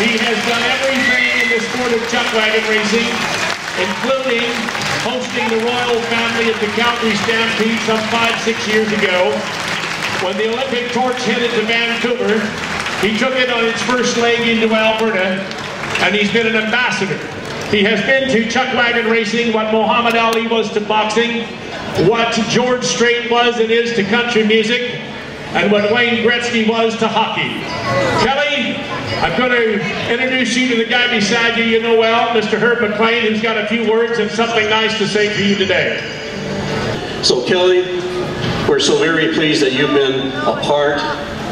he has done everything in the sport of chuck wagon racing, including hosting the royal family at the Calgary Stampede some five, six years ago. When the Olympic torch headed to Vancouver, he took it on its first leg into Alberta, and he's been an ambassador. He has been to chuck wagon racing what Muhammad Ali was to boxing, what George Strait was and is to country music, and what Wayne Gretzky was to hockey. Kelly, I'm going to introduce you to the guy beside you you know well, Mr. Herb McLean, who's got a few words and something nice to say for you today. So Kelly, we're so very pleased that you've been a part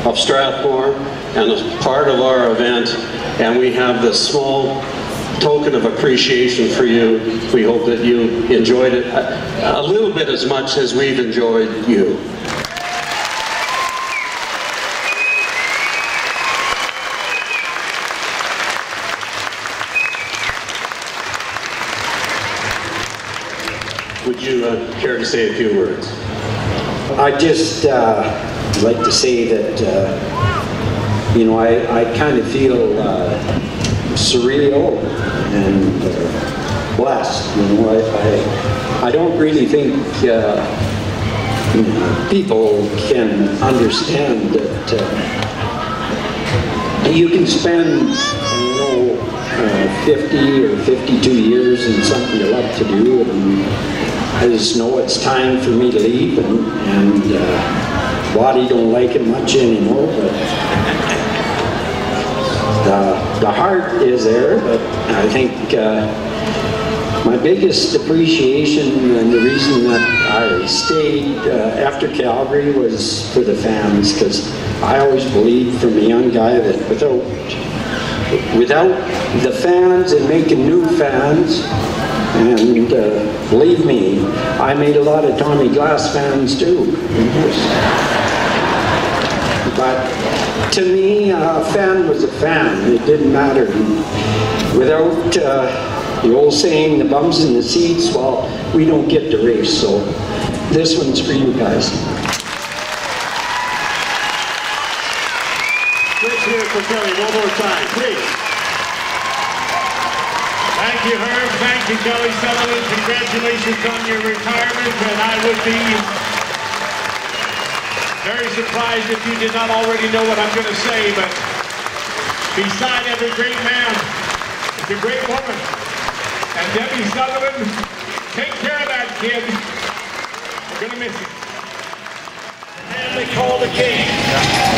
of Strathmore and a part of our event, and we have this small token of appreciation for you. We hope that you enjoyed it a little bit as much as we've enjoyed you. Would you uh, care to say a few words? I just uh, like to say that, uh, you know, I, I kind of feel uh, surreal and uh, blessed. You know, I, I, I don't really think uh, you know, people can understand that uh, you can spend, you know, uh, 50 or 52 years in something you love to do and I just know it's time for me to leave, and, and uh, body don't like it much anymore. But the the heart is there. But I think uh, my biggest appreciation and the reason that I stayed uh, after Calgary was for the fans, because I always believed from a young guy that without without the fans and making new fans and uh, believe me, I made a lot of Tommy Glass fans too. But to me, a fan was a fan. It didn't matter. Without uh, the old saying, the bums in the seats, well, we don't get to race. So this one's for you guys. For Kelly one more time, please. Thank you, Herb. Thank you, Kelly Sutherland. Congratulations on your retirement, and I would be very surprised if you did not already know what I'm going to say, but beside every great man is a great woman. And Debbie Sutherland, take care of that kid. We're going to miss him. And they call the king.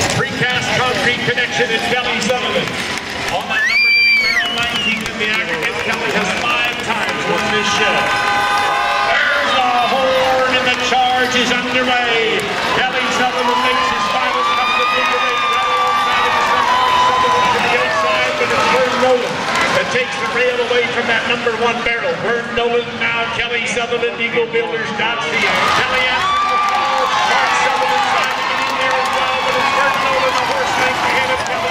Concrete connection is Kelly Sutherland. On that number the barrel 19 in the aggregate, Kelly has five times won this show. There's a horn and the charge is underway. Kelly Sutherland makes his final. Sutherland to the Nolan that takes the rail away from that number one barrel. Vern Nolan now, Kelly Sutherland, Eagle Builders, the Kelly answers the call. Mark Sutherland